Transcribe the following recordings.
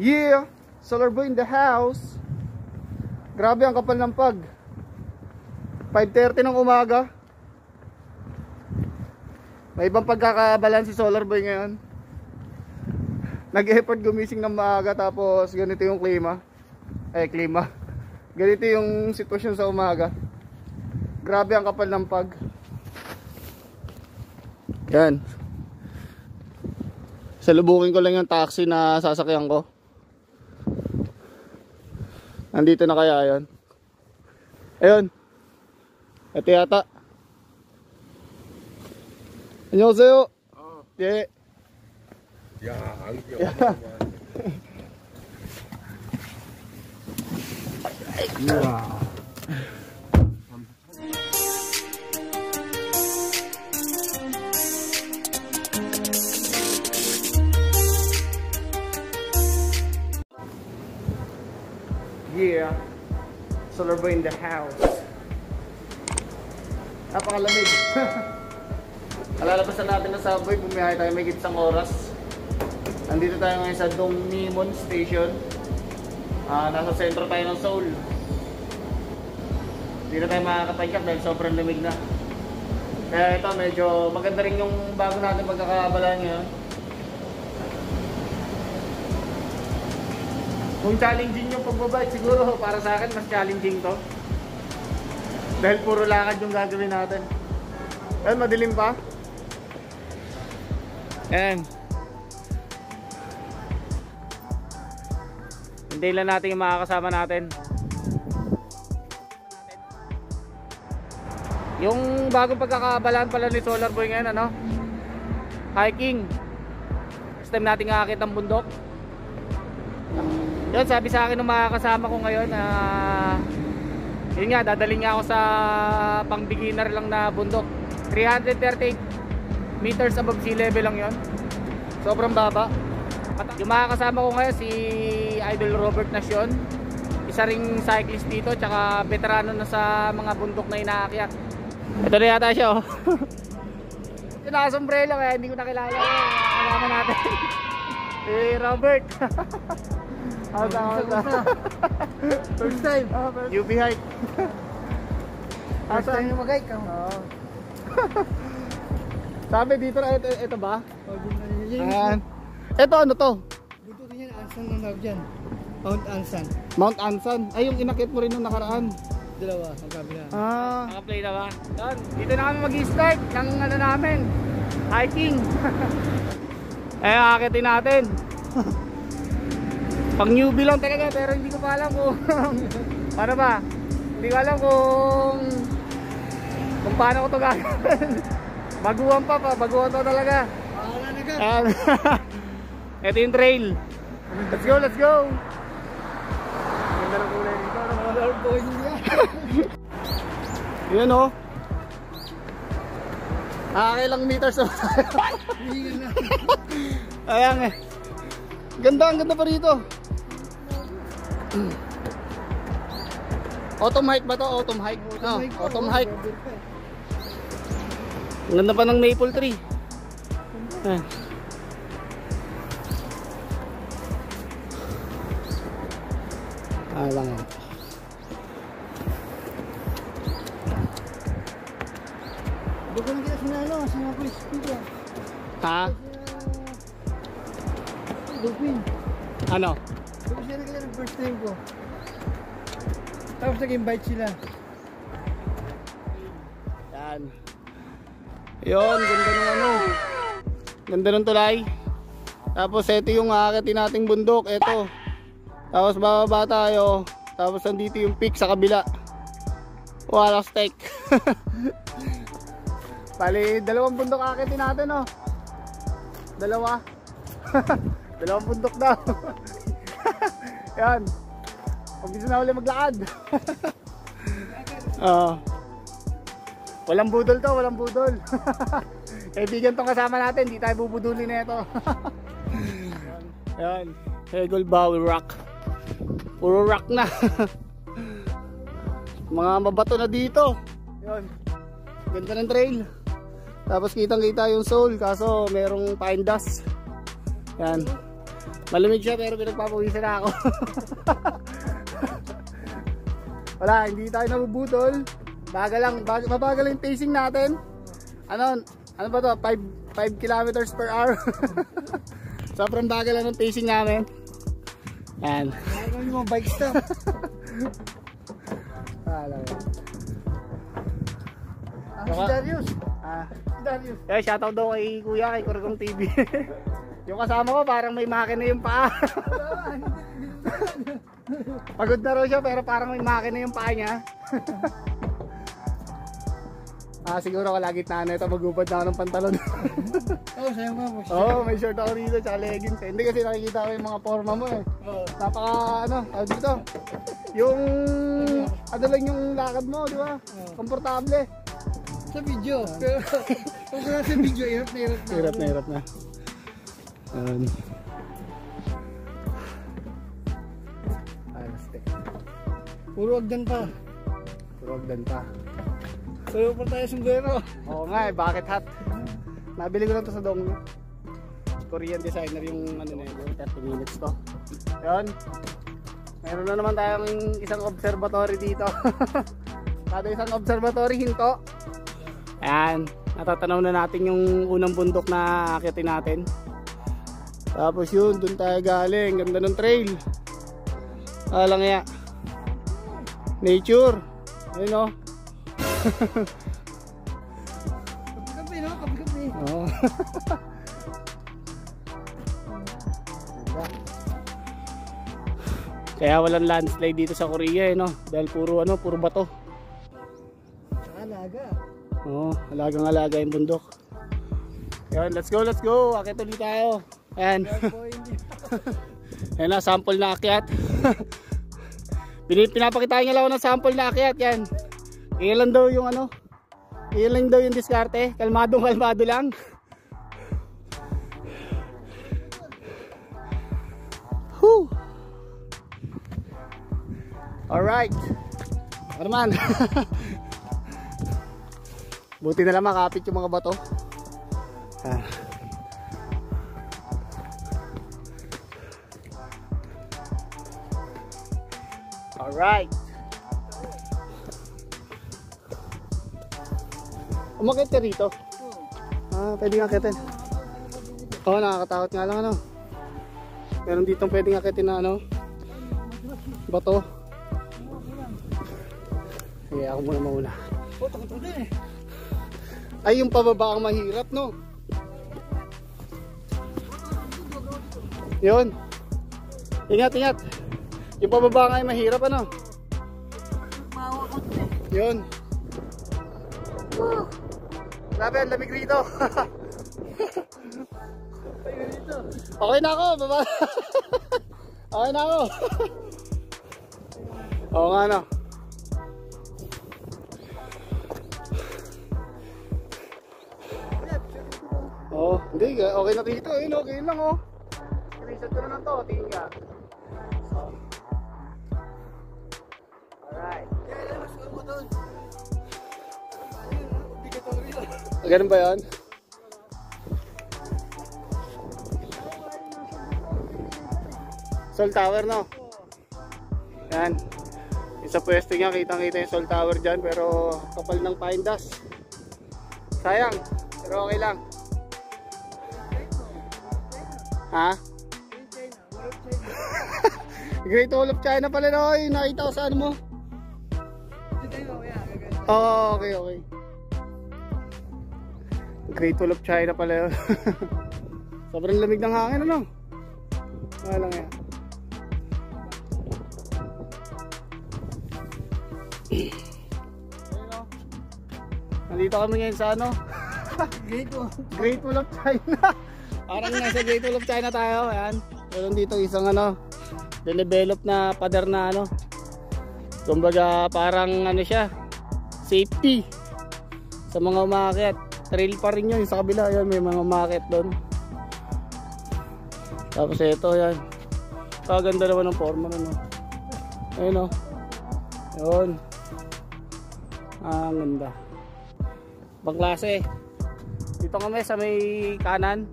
Yeah! Solar boy in the house. Grabe ang kapal ng pag. 5.30 ng umaga. May ibang pagkakabalan si Solar Boy ngayon. Nag-effort gumising ng maaga tapos ganito yung klima. Eh, klima. Ganito yung sitwasyon sa umaga. Grabe ang kapal ng pag. Yan. Salubungin ko lang yung taxi na sasakyan ko. Nandito na kaya yon. Ayun. Ito yata. 안녕하세요. 예. 야, 안경. 우와. Solar boy in the house. Napakalamig. Alalabasan natin na subway, bumiyahe tayo may isang oras. Nandito tayo ngayon sa Dongmimon Station. Ah, nasa sentro tayo ng Seoul. Hindi na tayo makakapagyak dahil sobrang lamig na. Kaya ito, medyo maganda rin yung bago natin pagkakabalaan ngayon. Kung challenging yung pagbabike, siguro para sa akin mas challenging to. Dahil puro lakad yung gagawin natin. Ayan, madilim pa. Ayan. Hintayin lang natin yung makakasama natin. Yung bagong pagkakabalaan pala ni Solar Boy ngayon, ano? Hiking. First time natin kakakit ang bundok. Yun, sabi sa akin ng mga kasama ko ngayon na yun nga, dadaling nga ako sa pang beginner lang na bundok. 338 meters above sea level lang yon. Sobrang baba. At yung mga kasama ko ngayon si Idol Robert Nacion. Isa ring cyclist dito tsaka veterano na sa mga bundok na inaakyat. Ito na yata siya oh. Nakasombrelo kaya hindi ko nakilala. Kasama natin. si Robert. How's that? First time. Oh, UB hike. First time na mag-hike ka. Oo. Sabi dito na ito, ito ba? Oh, na Ayan. Ito ano to? Dito din yan, Ansan ang tawag dyan. Mount Ansan. Mount Ansan. Ay yung inakit mo rin nung nakaraan. Dalawa, ang kabila. Ah. Naka-play na ba? Doon. Dito na kami mag-start ng ano namin. Hiking. eh, akitin natin. Pang newbie lang talaga pero hindi ko pa alam kung paano ba. Hindi ko alam kung kung paano ko to gagawin. baguhan pa pa, baguhan to talaga. Ayan. Ito yung trail. Let's go, let's go. Ganda ng kulay dito. Ano mga Lord boy. Yun oh. Nakakailang meters oh. Hihinga na. Ayan eh. Ganda, ang ganda pa rito. Autumn hike ba to? Autumn hike? No, autumn hike. Ang ganda pa ng maple tree. Ayan. Ah, lang. Doon ko lang kita sinalo, sinalo ko yung. Ha? Dolphin. Ano? Ko siya nakita ng first time ko. Tapos nag-invite sila. Yan. Yun, ganda ng ano. Ganda ng tulay. Tapos ito yung aakatin nating bundok. Ito. Tapos bababa tayo. Tapos nandito yung peak sa kabila. Wala steak. Bali, dalawang bundok akitin natin oh. Dalawa. dalawang bundok daw. Yan. Gusto na ulit maglakad. Oo. Walang budol to, walang budol. Kaibigan tong kasama natin, di tayo bubudulin na ito. Yan. Hegel Bowl Rock. Puro rock na. Mga mabato na dito. Yan. Ganda ng trail. Tapos kitang kita yung soul kaso merong pine dust. Yan. Malamig siya pero pinagpapawisan na ako. Wala, hindi tayo nabubutol. Bagal lang, bag, mabagal yung pacing natin. Ano, ano ba to? 5, 5 kilometers per hour. Sobrang bagal lang ng pacing namin. Yan. Ano yung bike stop? Wala. Ah, si Darius. Ah, Si Darius. eh, shoutout daw kay Kuya, kay Kurgong TV. Yung kasama ko parang may makina yung paa. Pagod na raw siya pero parang may makina yung paa niya. ah, siguro kalagitnaan na ito magubad na ako ng pantalon. Oh, sayo nga mo. Oo, oh, may short ako rito tsaka leggings. Hindi kasi nakikita ko yung mga forma mo eh. Oh. Napaka ano, tawag dito. Yung ano lang yung lakad mo, di ba? Oo. Komportable. Sa video. Pero kung sa video, hirap na hirap na. Hirap na hirap na. Ayan. Ay, maste. Puro agdan pa. Turogdan pa. Sayo pa tayo sombrero. Oo nga eh, bakit hot? Nabili ko lang to sa Dongyo. Korean designer yung ano na yun, yung 30 minutes to. Yun. Meron na naman tayong isang observatory dito. Kada isang observatory hinto. Ayan. Natatanaw na natin yung unang bundok na akitin natin. Tapos yun, dun tayo galing. Ganda ng trail. Alang ya. Nature. Ayun oh. o. Kapi-kapi, no? Kapi-kapi. Oo. Kaya walang landslide dito sa Korea eh no dahil puro ano puro bato. Alaga. Oo, alagang alaga yung bundok. Yan, let's go, let's go. Akit ulit tayo. Ayan. Ayan na, sample na akyat. Pini- Pinapakita niya lang ako ng sample na akyat. Yan. Ilan daw yung ano? Ilan daw yung diskarte? Kalmadong kalmado lang. Whew. Alright. Ano naman? Buti na lang makapit yung mga bato. Ah. Alright. Umakit ka rito. Ah, pwede nga akitin. Oo, oh, nakakatakot nga lang ano. Meron dito pwedeng akitin na ano. Bato. Sige, ako muna mauna. Oh, takot din eh. Ay, yung pababa ang mahirap, no? Yun. Ingat, ingat. Yung pababa nga ay mahirap, ano? Yun. Grabe, ang lamig rito. Okay na ako, baba. okay na ako. Oo nga, no? Oh, hindi, okay na dito. Ayun, okay lang, oh. Screenshot ko na lang to, tingin ka. Yun. Ganun ba yan? Sol Tower, no? Yan. Yung sa pwesto niya, kitang-kita yung Sol Tower dyan, pero kapal ng pine dust. Sayang, pero okay lang. Ha? Great Wall of China pala no, nakita ko sa ano mo. Oh, okay, okay. Great Wall of China pala yun. Sobrang lamig ng hangin, ano? Wala lang yan. Nandito kami ngayon sa ano? Gate oh. Great Wall of China. Parang nasa Great Wall of China tayo. Ayan. Meron dito isang ano, develop na pader na ano. Kumbaga parang ano siya, safety sa mga umakyat. Trail pa rin yun sa kabila. Ayan, may mga umakyat doon. Tapos ito, yan. Kaganda naman ng forma nun. Oh. Ayun oh. Yun. Ah, ang ganda. Ibang klase. Dito kami sa may kanan.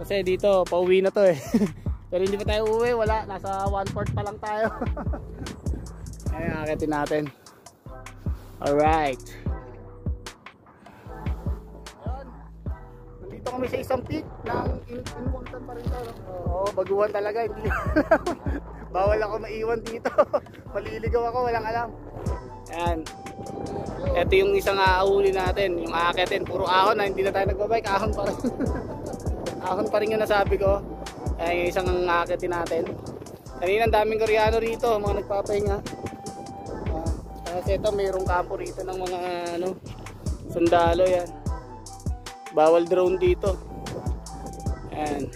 Kasi dito, pauwi na to eh. Pero hindi pa tayo uwi, wala. Nasa one fourth pa lang tayo. Ayan, akitin natin. Alright. Ayan. Nandito kami sa isang peak ng in Inwangtan pa rin tayo. Oo, baguhan talaga. Hindi Bawal ako maiwan dito. Maliligaw ako, walang alam. Ayan. Ito yung isang aahuli natin, yung aakitin. Puro ahon na, hindi na tayo nagbabike. Ahon pa rin. ahon pa rin yung nasabi ko. Ayan yung isang aakitin natin. Kanina ang daming koreano rito, mga nagpapahinga. Kasi ito mayroong kampo rito ng mga ano, sundalo yan. Bawal drone dito. Ayan.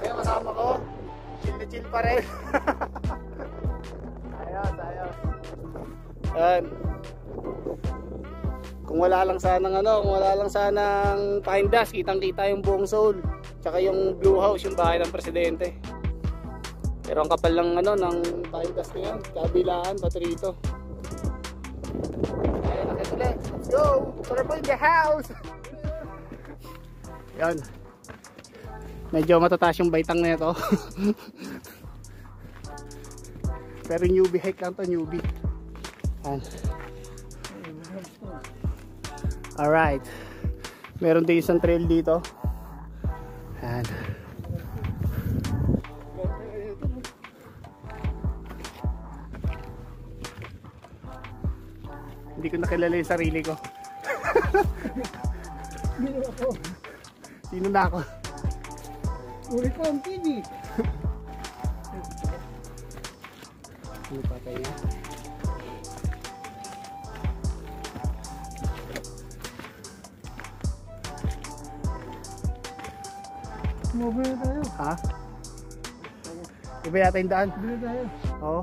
Kaya kasama ko, chill na chill pa rin. ayos, ayos. Ayan. Kung wala lang sanang ano, kung wala lang sanang pine dust, kitang kita yung buong soul. Tsaka yung blue house, yung bahay ng presidente. Pero ang kapal lang ano ng pine dust na yan, kabilaan, pati rito. Let's go! Turbo in the house! Yan. Medyo matataas yung baitang na ito. Pero newbie hike lang to, newbie. Alright. Meron din isang trail dito. Yan. Hindi ko nakilala yung sarili ko. Sino ako? Sino na ako? Uri ko ang TV. Ano pa tayo? Mobile na tayo. Ha? Iba yata yung daan. Bili tayo. Oo.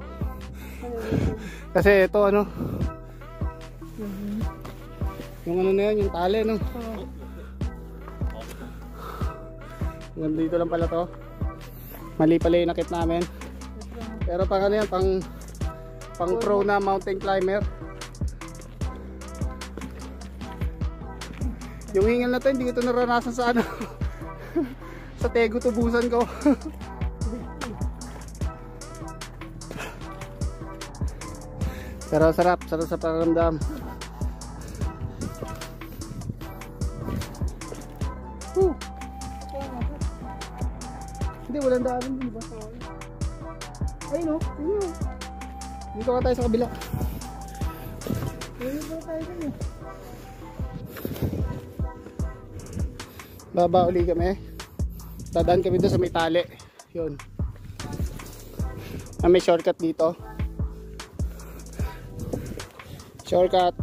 Kasi ito ano, yung ano na yun, yung tali no. Hanggang dito lang pala to. Mali pala yung nakit namin. Pero pang ano yan, pang pang pro na mountain climber. Yung hingal na to, hindi ko ito naranasan sa ano. sa tego tubusan ko. Pero sarap, sarap sa pakiramdam. Daanan din ba? Ay no, ayun. Dito ka tayo sa kabila. Bili pa tayo dun eh. Baba uli kami. Dadaan kami doon sa may tali. Yun. Ah, may shortcut dito. Shortcut.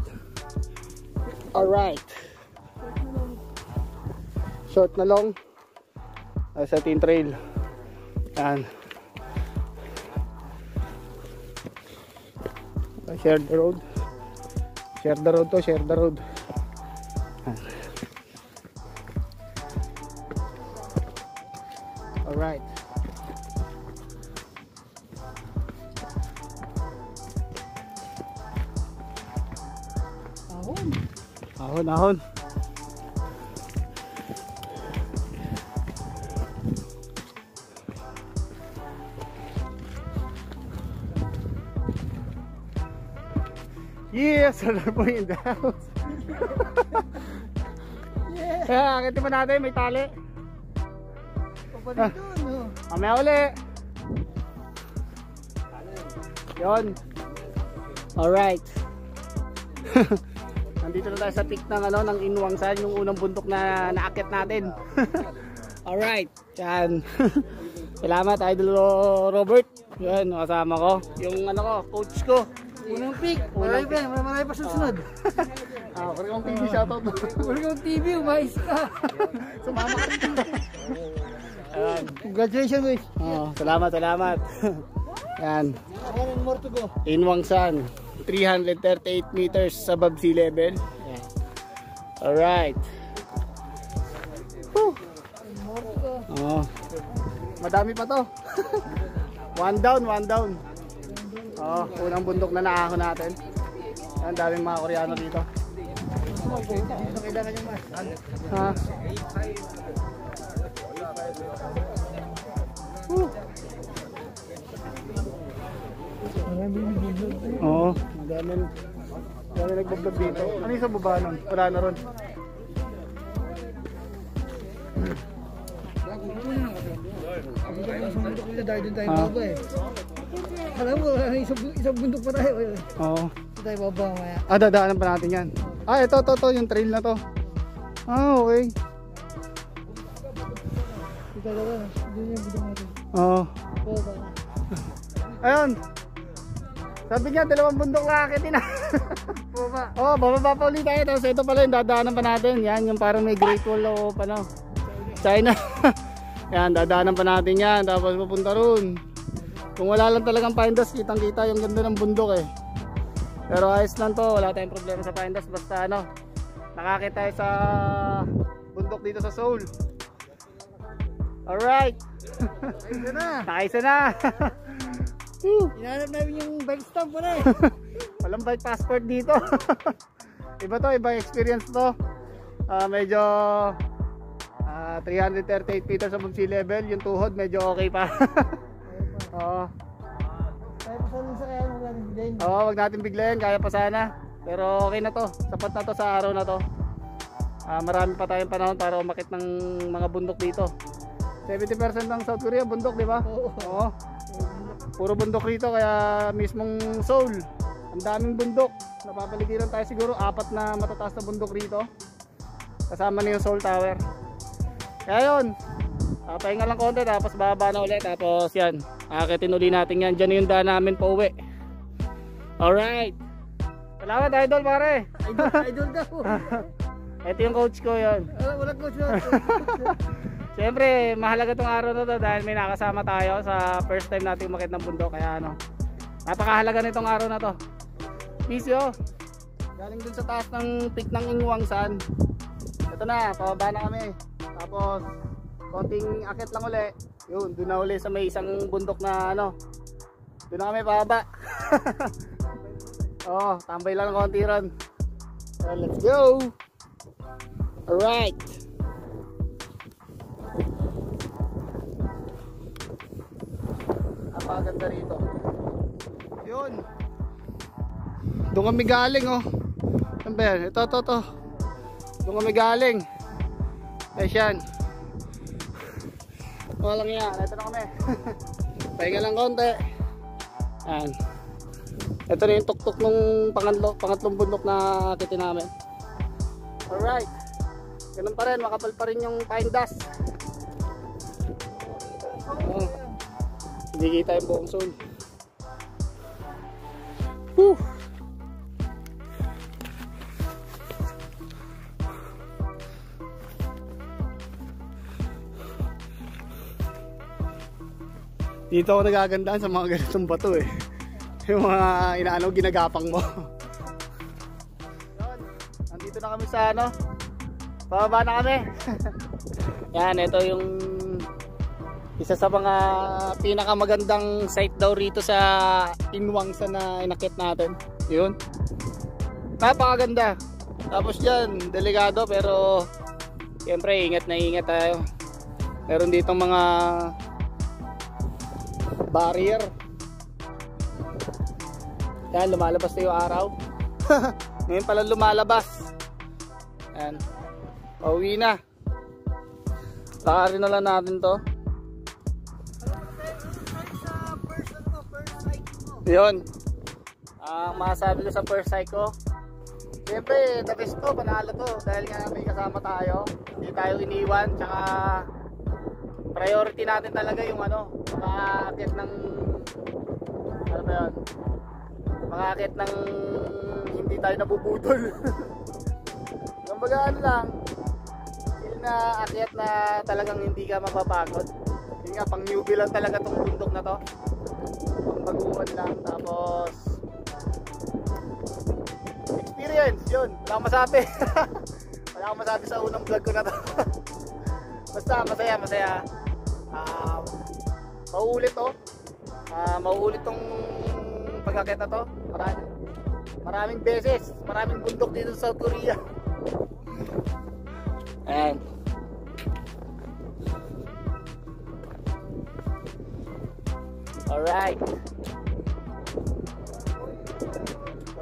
Alright. Short na long. Sa tin trail. Yan. Share the road. Share the road to, share the road. Alright. Ahon. Ahon, ahon. Yes, alam mo yung house. Yeah. Kaya, akitin pa natin, may tali. Papalit dun oh. Mamaya uli. Yon. Alright. Nandito na tayo sa peak ng ano ng Inwangsan, yung unang bundok na naakit natin. Alright. Yan. Salamat Idol Robert. Yan, kasama ko. Yung ano ko, coach ko. Unang pick. Marami pa, marami pa susunod. Ah, kung TV shoutout mo. Uri ko ang TV, umayos ka. Sumama ka rin. Congratulations, boys. Oh, salamat, salamat. Yan. And more to go. Inwangsan 338 meters above sea level Whew. More to go. oh. madami pa to one down one down Oh, unang bundok na naahon natin. Ang daming mga Koreano dito. Ha? Woo! Oo. Dami, dami nagbablog dito. Ano yung sa baba nun? Wala na ron. Bago mo na. Bago tayo sa mga dokumenta dahil din tayo baba. Eh. Alam mo, isang, isang bundok pa tayo. eh. Oo. Doon tayo baba maya. Ah, dadaanan pa natin yan. Ah, ito, ito, ito, yung trail na to. Ah, okay. Doon talaga. Doon yung bundok natin. Oo. Baba. Ayun. Sabi niya, dalawang bundok lang akitin na. Baba. oh, bababa pa ulit tayo. Tapos ito pala yung dadaanan pa natin. Yan, yung parang may Great Wall o ano. China. yan, dadaanan pa natin yan. Tapos pupunta ron. Kung wala lang talagang pindas, kitang kita yung ganda ng bundok eh. Pero ayos lang to, wala tayong problema sa pindas. Basta ano, nakakita tayo sa bundok dito sa Seoul. Alright. Ayun na. Nakaisa na. Woo. Hinahanap namin yung bike stamp mo na eh. Walang bike passport dito. iba to, iba experience to. Ah, medyo ah, 338 meters above sea level. Yung tuhod medyo okay pa. Oo. Kaya pa sa sa kaya mo natin din. Oo, wag natin biglayan, kaya pa sana. Pero okay na to. Sapat na to sa araw na to. Ah, marami pa tayong panahon para umakit ng mga bundok dito. 70% ng South Korea bundok, di ba? Oo. Oo. Puro bundok rito kaya mismong Seoul. Ang daming bundok. Napapaligiran tayo siguro apat na matataas na bundok rito. Kasama na yung Seoul Tower. Kaya yun. Uh, pahinga lang konti tapos bababa na ulit. Tapos yan. Akitin uli natin yan. Diyan yung daan namin pa uwi. Alright. Salamat idol pare. Idol, idol daw. Ito yung coach ko yon. Wala, wala coach na. Siyempre, mahalaga tong araw na to dahil may nakasama tayo sa first time natin umakit ng bundok. Kaya ano, napakahalaga nitong araw na to. Peace yo. Galing dun sa taas ng peak ng Ingwangsan. Ito na, pababa na kami. Tapos, konting akit lang uli. Yun, doon na uli sa may isang bundok na ano. Doon na kami pababa. Oo, tambay lang ng konti ron. So, let's go! Alright! Napakaganda rito. Yun. Doon kami galing oh. Yan? Ito, ito, ito. Doon kami galing. Eh, yan. Walang yan. Ito na kami. Pahinga lang konti. Yan. Ito na yung tuktok ng pangatlo, pangatlong bundok na kiti namin. Alright. Ganun pa rin. Makapal pa rin yung pine dust. Oh. Hindi kita yung buong zone. Whew. Dito ako nagagandaan sa mga ganitong bato eh. Yung mga inaano ginagapang mo. Yun. Nandito na kami sa ano. Pababa na kami. Yan, ito yung isa sa mga pinakamagandang site daw rito sa Inwangsa na inakit natin. Yun. Napakaganda. Tapos dyan, delikado pero siyempre ingat na ingat tayo. Meron ditong mga barrier. Yan, lumalabas na yung araw. Ngayon pala lumalabas. Yan. Pauwi na. Lakarin na lang natin to. Yun. Ang masasabi ko sa first ko, Siyempre, the best to, panalo to. Dahil nga may kasama tayo. Hindi tayo iniwan. Tsaka, priority natin talaga yung ano, makakit ng, ano ba yun? Makakit ng hindi tayo nabubudol. Kumbaga ano lang, feel na akyat na talagang hindi ka mapapagod. Yun nga, pang newbie lang talaga tong bundok na to. Pang baguhan lang. Tapos, experience yun wala akong masabi wala akong masabi sa unang vlog ko na to basta masaya masaya um, mauulit to uh, mauulit tong pagkakit na to maraming, maraming beses maraming bundok dito sa South Korea and alright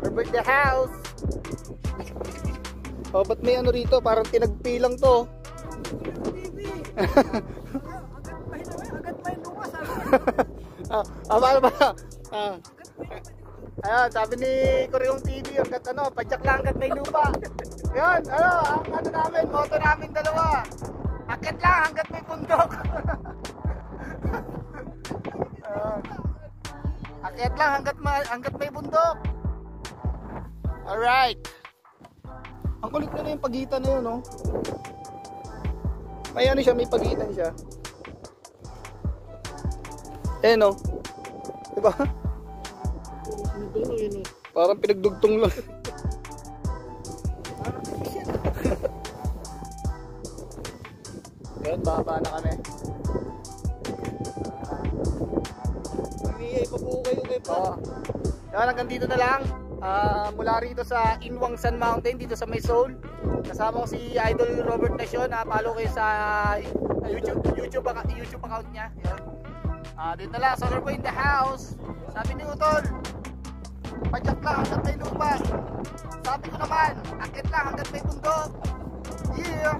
Robert the house. Oh, ba't may ano rito? Parang tinagpilang to. Ah, ah, paano ba? Ah. Ayan, sabi ni Koreong TV, hanggat ano, padyak lang hanggat may lupa. Yan, ano, ang ano namin, moto namin dalawa. Akit lang hanggat may bundok. Ah. akit lang hanggat, ma- hanggat may bundok. Alright. Ang kulit na na yung pagitan na yun, no? May ano siya, may pagitan siya. Eh, no? Diba? Parang pinagdugtong lang. Ngayon, baba na kami. Umiyay pa po kayo kay pa. Yan, hanggang dito na lang. Ah, mula rito sa Inwang San Mountain, dito sa May Soul. Kasama ko si Idol Robert Nasyon. Ah, follow kayo sa YouTube, YouTube, YouTube account niya. Ah, dito lang, Solar Boy in the house. Sabi ni Utol, Padyak lang hanggat may lupa. Sabi ko naman, akit lang hanggat may bundok. Yeah!